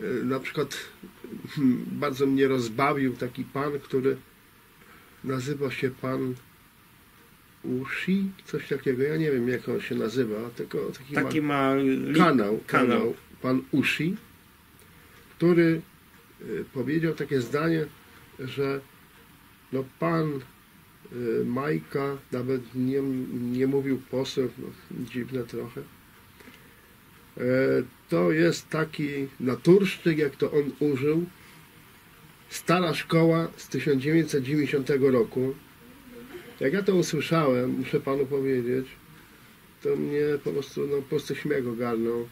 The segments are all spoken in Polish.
e, na przykład hmm, bardzo mnie rozbawił taki pan, który nazywa się pan Ushi, coś takiego. Ja nie wiem, jak on się nazywa, tylko taki, Taki ma ma kanał, kanał, pan Ushi, który y, powiedział takie zdanie, że no pan y, Majka nawet nie, nie mówił poseł, no, dziwne trochę. E, To jest taki naturszczyk, jak to on użył. Stara szkoła z 1990 roku. Jak ja to usłyszałem, muszę panu powiedzieć, to mnie po prostu, no, po prostu śmiech ogarnął.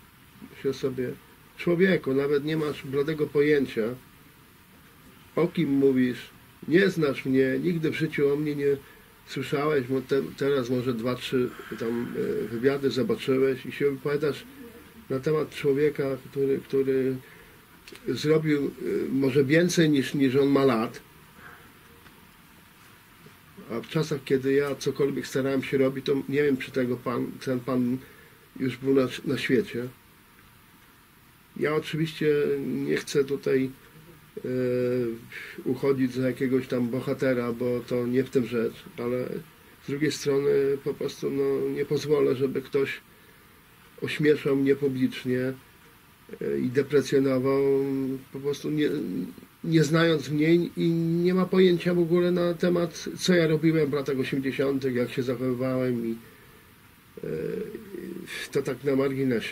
Myślę sobie, człowieku, nawet nie masz bladego pojęcia, o kim mówisz, nie znasz mnie, nigdy w życiu o mnie nie słyszałeś, bo te, teraz może dwa, trzy tam e, wywiady zobaczyłeś i się wypowiadasz na temat człowieka, który, który zrobił e, może więcej niż, niż on ma lat. A w czasach, kiedy ja cokolwiek starałem się robić, to nie wiem, czy tego pan, ten pan już był na, na świecie. Ja oczywiście nie chcę tutaj e, uchodzić za jakiegoś tam bohatera, bo to nie w tym rzecz, ale z drugiej strony po prostu no, nie pozwolę, żeby ktoś ośmieszał mnie publicznie e, i deprecjonował po prostu nie, nie znając mnie i nie ma pojęcia w ogóle na temat, co ja robiłem w latach 80., jak się zachowywałem i e, to tak na marginesie.